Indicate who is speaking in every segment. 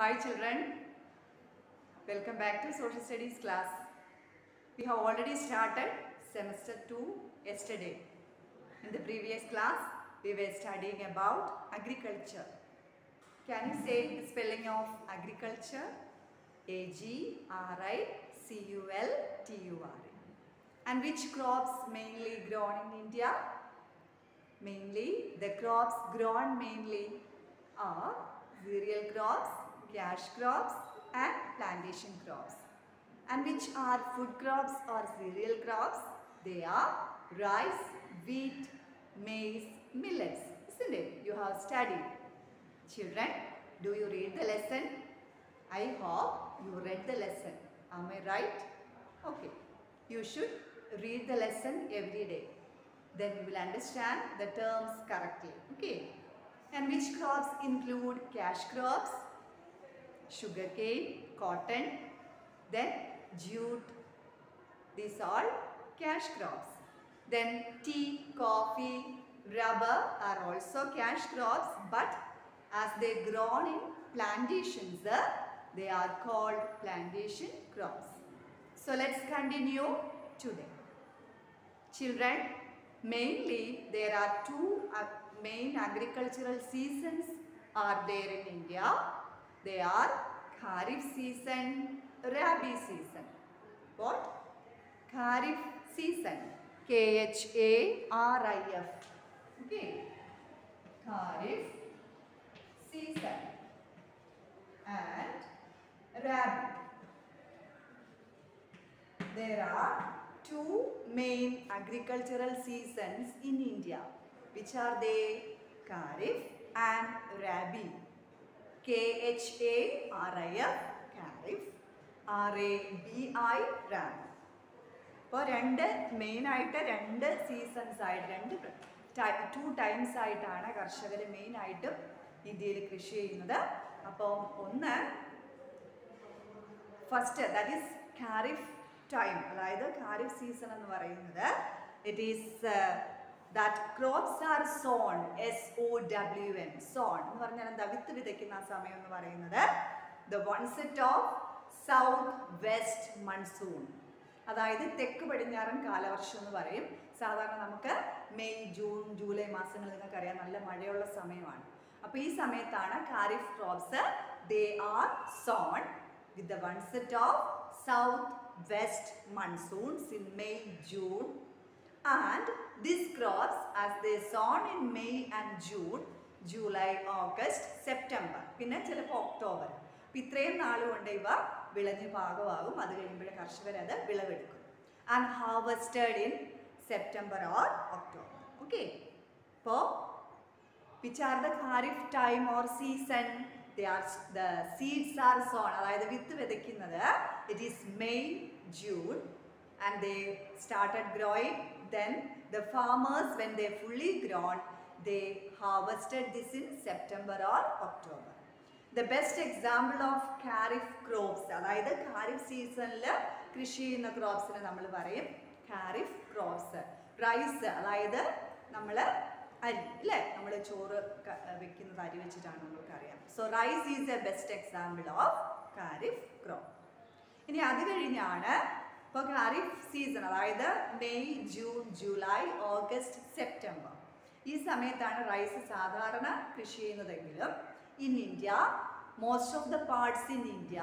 Speaker 1: Hi children, welcome back to social studies class. We have already started semester 2 yesterday. In the previous class, we were studying about agriculture. Can you say the spelling of agriculture? A G R I C U L T U R E. And which crops mainly grown in India? Mainly, the crops grown mainly are cereal crops, cash crops, and plantation crops. And which are food crops or cereal crops? They are rice, wheat, maize, millets. Isn't it? You have studied. Children, do you read the lesson? I hope you read the lesson. Am I right? Okay. You should read the lesson every day. Then you will understand the terms correctly. Okay. And which crops include cash crops, sugarcane, cotton, then jute. These are cash crops. Then tea, coffee, rubber are also cash crops but as they grown in plantations, uh, they are called plantation crops. So let's continue today. Children, mainly there are two uh, main agricultural seasons are there in India. They are Kharif season, Rabi season. What? Kharif season. K-H-A-R-I-F. Okay. Kharif season and Rabi. There are two main agricultural seasons in India. Which are they? Kharif and Rabi. K-H-A-R-I-F, Kharif R A B I Ram അപ്പോൾ രണ്ട് main ആയിട്ട് രണ്ട് seasons ആയിട്ട് രണ്ട് two times ആയിട്ടാണ് കർഷകർ main ആയിട്ടും ഇന്ത്യയിൽ കൃഷി ചെയ്യുന്നത്. അപ്പോൾ ഒന്ന് first that is Kharif time അതായത് ഖാരിഫ് സീസൺ എന്ന് പറയുന്നത്. It is that crops are sown S O W N sown എന്ന് പറഞ്ഞാൽ എന്താ? വിത്ത് വിതയ്ക്കുന്ന സമയം എന്ന് പറയുന്നത് the onset of south west monsoon അതായത് തെക്ക് പടിഞ്ഞാറൻ കാലവർഷം എന്ന് പറയും. സാധാരണ നമുക്ക് മെയ് ജൂൺ ജൂലൈ മാസങ്ങളിൽ നിങ്ങൾക്കറിയാം നല്ല മഴയുള്ള സമയമാണ്. അപ്പോൾ ഈ സമയത്താണ് Kharif crops they are sown വിത്ത് ദ one set of south west in May June and these crops as they sown in May and June July August September. പിന്നെ ചിലപ്പോൾ ഒക്ടോബർ അപ്പം ഇത്രയും നാളുകൊണ്ട് ഇവ വിളഞ്ഞ് പാകമാകും അത് കഴിയുമ്പോൾ കർഷകരത് വിളവെടുക്കും. And harvested in September or October okay അപ്പോൾ which are the Kharif time or season the seeds are sown അതായത് വിത്ത് വിതയ്ക്കുന്നത് it is May June and they started growing then the farmers when they fully grown they harvested this in September or October the best example of Kharif crops അതായത് ഖാരിഫ് സീസണിൽ കൃഷി ചെയ്യുന്ന ക്രോപ്സിന് നമ്മൾ പറയും kharif crops rice അതായത് നമ്മൾ അരി അല്ലേ നമ്മൾ ചോറ് വെക്കുന്നത് അരി വെച്ചിട്ടാണ് നമുക്കറിയാം so rice is a best example of Kharif crop ഇനി അത് കഴിഞ്ഞാണ് ഇപ്പോൾ ഖാരിഫ് സീസൺ അതായത് May June July August September. ഈ സമയത്താണ് റൈസ് സാധാരണ കൃഷി ചെയ്യുന്നതെങ്കിലും in India most of the parts in India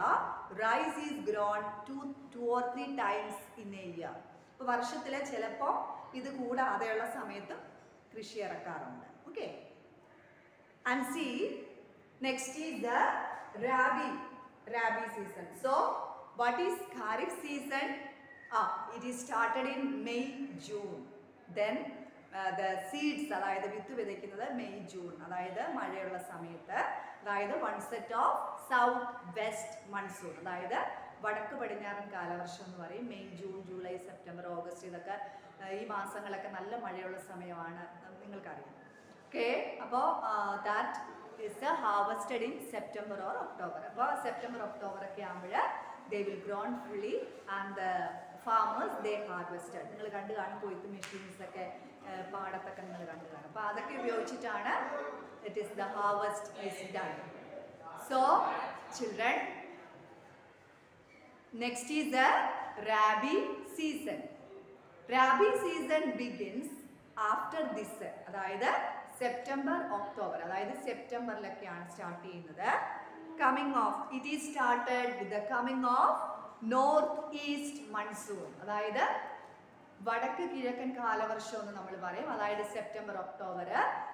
Speaker 1: rice is grown two two or three times in a year ഇപ്പോൾ വർഷത്തിൽ ചിലപ്പോൾ ഇത് കൂടാതെയുള്ള സമയത്ത് കൃഷി ഇറക്കാറുണ്ട്. Okay? And see next is the Rabi Rabi season so what is Kharif season ആ it is started in May June then the seeds അതായത് വിത്ത് വിതയ്ക്കുന്നത് മെയ് ജൂൺ അതായത് മഴയുള്ള സമയത്ത്. അതായത് one set of south west monsoon അതായത് വടക്ക് പടിഞ്ഞാറൻ കാലവർഷം എന്ന് പറയും. May June July September August ഇതൊക്കെ ഈ മാസങ്ങളൊക്കെ നല്ല മഴയുള്ള സമയമാണ്. നിങ്ങൾക്കറിയാം. ഓക്കെ അപ്പോൾ that is a harvested in September or October അപ്പോൾ സെപ്റ്റംബർ ഒക്ടോബർ ഒക്കെ ആകുമ്പോൾ they will grown fully and the farmers they harvested നിങ്ങൾ കണ്ടു കാണും കൊയ്ത്ത് മെഷീൻസ് ഒക്കെ പാടത്തൊക്കെ നിങ്ങൾ കണ്ടു കാണും. അപ്പോൾ അതൊക്കെ ഉപയോഗിച്ചിട്ടാണ് it is the harvest is done so children next is the Rabi season Rabi season begins after this അതായത് സെപ്റ്റംബർ ഒക്ടോബർ അതായത് സെപ്റ്റംബറിലൊക്കെയാണ് സ്റ്റാർട്ട് ചെയ്യുന്നത്. Coming of it is started with the coming of north east monsoon. അതായത് വടക്ക് കിഴക്കൻ കാലവർഷം എന്ന് നമ്മൾ പറയും. അതായത് സെപ്റ്റംബർ ഒക്ടോബർ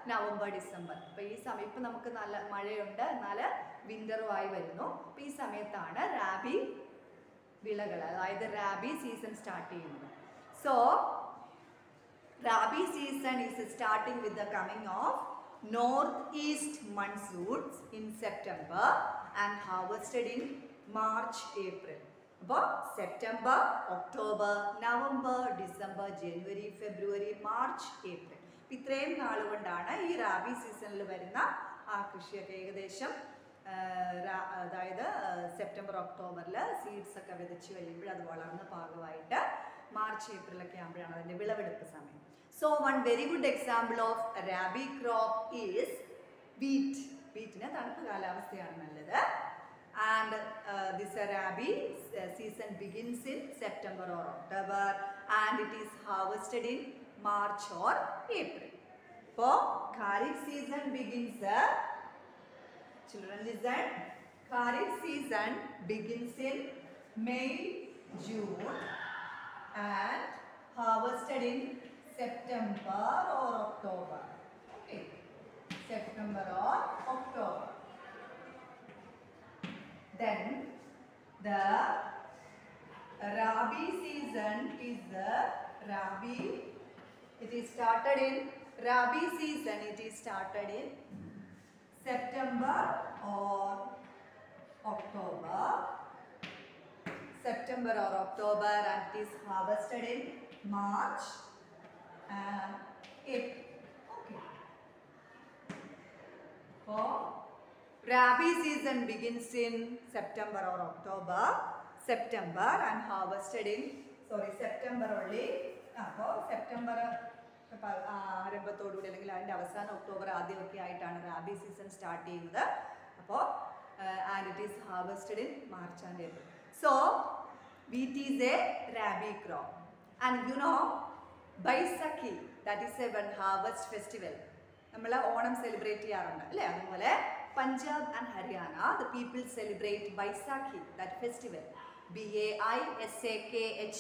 Speaker 1: നവംബർ ഡിസംബർ. അപ്പൊ ഈ സമയം ഇപ്പൊ നമുക്ക് നല്ല മഴയുണ്ട്. എന്നാൽ വിന്ററുമായി വരുന്നു. അപ്പൊ ഈ സമയത്താണ് റാബി വിളകൾ അതായത് റാബി സീസൺ സ്റ്റാർട്ട് ചെയ്യുന്നത്. So Rabi season is starting with the coming of north east monsoons in September and harvested in March April അപ്പോൾ September October November December January February March April ഇപ്പം ഇത്രയും നാളുകൊണ്ടാണ് ഈ റാബി സീസണിൽ വരുന്ന ആ കൃഷിയൊക്കെ ഏകദേശം അതായത് സെപ്റ്റംബർ ഒക്ടോബറിൽ സീഡ്സ് ഒക്കെ വിതച്ച് കഴിയുമ്പോൾ അത് വളർന്ന ഭാഗമായിട്ട് മാർച്ച് ഏപ്രിലൊക്കെ ആകുമ്പോഴാണ് അതിന്റെ വിളവെടുപ്പ് സമയം. So one very good example of Rabi crop is wheat വീറ്റിന് തണുപ്പ് കാലാവസ്ഥയാണ് നല്ലത്. and uh, this rabi uh, season begins in September or October and it is harvested in March or April. For Kharif season begins the uh, children listen. Kharif season begins in May, June and harvested in September or October. Okay. September or October. The Rabi season is the Rabi. It is started in Rabi season. It is started in September or October. September or October and it is harvested in March and April. Okay. For Rabi season begins in September or October. September and harvested in sorry September only. അപ്പോൾ September ആരംഭത്തോടുകൂടി അല്ലെങ്കിൽ അതിന്റെ അവസാനം October ആദ്യമൊക്കെ ആയിട്ടാണ് rabi season start ചെയ്യുന്നത്. അപ്പോൾ and it is harvested in March and April so wheat is a Rabi crop and you know Baisakhi that is a one harvest festival നമ്മൾ ഓണം സെലിബ്രേറ്റ് ചെയ്യാറുണ്ട് അല്ലേ? അതുപോലെ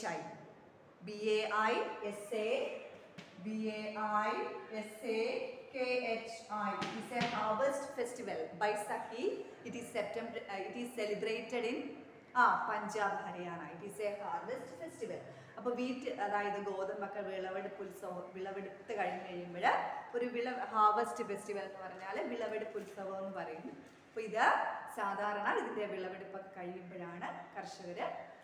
Speaker 1: I B A I S A B A I S A K H I is a harvest festival Baisakhi it is September it is celebrated in ആ Punjab Haryana it is a harvest festival അപ്പോൾ wheat അതായത് ഗോതമ്പൊക്കെ വിളവെടുപ്പ് ഉത്സവം വിളവെടുത്ത് കഴിഞ്ഞ് കഴിയുമ്പോൾ ഒരു വിള ഹാർവസ്റ്റ് ഫെസ്റ്റിവൽ എന്ന് പറഞ്ഞാൽ വിളവെടുപ്പ് ഉത്സവം എന്ന് പറയുന്നു. അപ്പോൾ ഇത് സാധാരണ ഇതിന്റെ വിളവെടുപ്പൊക്കെ കഴിയുമ്പോഴാണ് കർഷകർ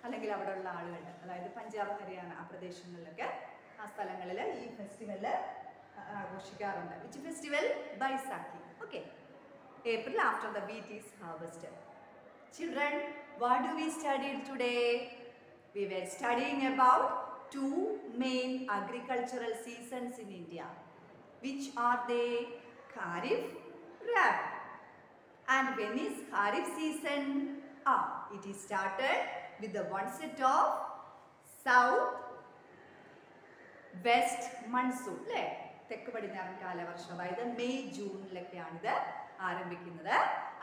Speaker 1: അല്ലെങ്കിൽ അവിടെയുള്ള ആളുകൾ അതായത് പഞ്ചാബ് ഹരിയാന ആ പ്രദേശങ്ങളിലൊക്കെ ആ സ്ഥലങ്ങളിൽ ഈ ഫെസ്റ്റിവൽ ആഘോഷിക്കാറുണ്ട്. Which festival Baisakhi. Okay April after the wheat is harvested children what do we study today we were studying about two main agricultural seasons in India. Which are they? Kharif, Rab. And when is Kharif season? Ah, it is started with the one set of south west monsoon അല്ലേ തെക്ക് പടിഞ്ഞാറൻ കാലവർഷം അതായത് May ജൂണിലൊക്കെയാണിത് ആരംഭിക്കുന്നത്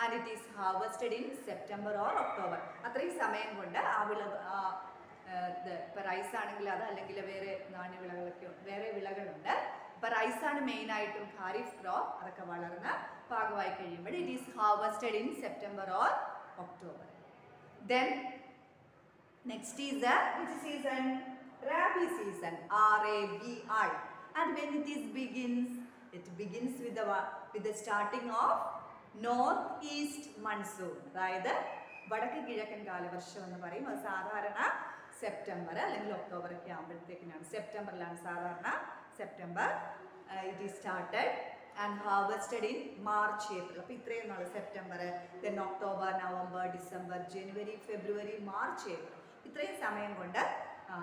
Speaker 1: and it is harvested in September or October അത്രയും സമയം കൊണ്ട് ആ വിളവ് ആ ഇപ്പം റൈസ് ആണെങ്കിൽ അത് അല്ലെങ്കിൽ വേറെ നാണ്യവിളകളൊക്കെ. വേറെ വിളകളുണ്ട് ഇപ്പം റൈസാണ് മെയിനായിട്ടും ഖാരിഫ് ക്രോപ്പ് അതൊക്കെ വളർന്ന് പാകമായി കഴിയുമ്പോൾ it is harvested in September or October then next is the which season Rabi season R A B I. And when it is begins it begins with the wa- with the starting of north east അതായത് വടക്ക് കിഴക്കൻ കാലവർഷം എന്ന് പറയും. അത് സാധാരണ September അല്ലെങ്കിൽ October ഒക്കെ ആകുമ്പോഴത്തേക്കിനാണ് സെപ്റ്റംബറിലാണ് സാധാരണ September it is started and harvested in March April അപ്പോൾ ഇത്രയും നാൾ September then October November December January February March April ഇത്രയും സമയം കൊണ്ട്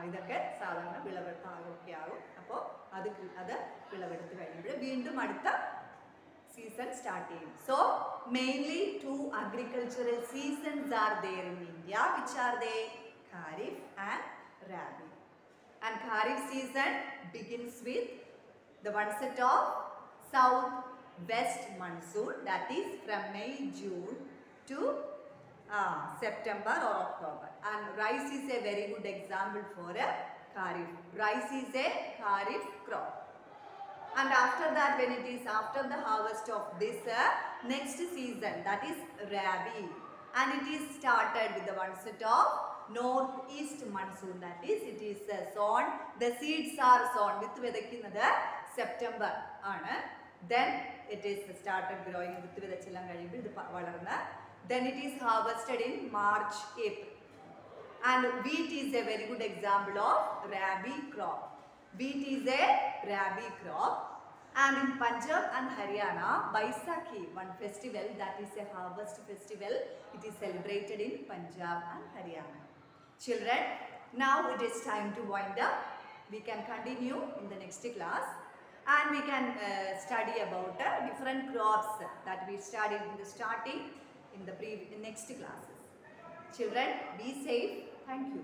Speaker 1: ഇതൊക്കെ സാധാരണ വിളവെടുപ്പാകൊക്കെ ആകും അപ്പോൾ അത് അത് വിളവെടുത്ത് കഴിയുമ്പോൾ വീണ്ടും അടുത്ത സീസൺ സ്റ്റാർട്ട് ചെയ്യും. So mainly two agricultural seasons are there in India which are they Kharif and Rabi and Kharif season begins with the onset of south-west monsoon that is from May, June to uh, September or October. And rice is a very good example for a Kharif. Rice is a Kharif crop. And after that when it is after the harvest of this uh, next season that is Rabi and it is started with the onset of northeast monsoon that is it is uh, sown the seeds are sown with വിതയ്ക്കുന്നത് September ആണ് then it is started growing വിത്ത് വിതച്ചെല്ലാം കഴിയുമ്പോൾ ഇത് വളർന്ന് then it is harvested in March April And wheat is a very good example of rabi crop. Wheat is a rabi crop. And in Punjab and Haryana, Baisakhi, one festival that is a harvest festival, it is celebrated in Punjab and Haryana. Children, now it is time to wind up. We can continue in the next class and we can uh, study about uh, different crops that we studied in the starting in the pre- next classes. Children, be safe. Thank you.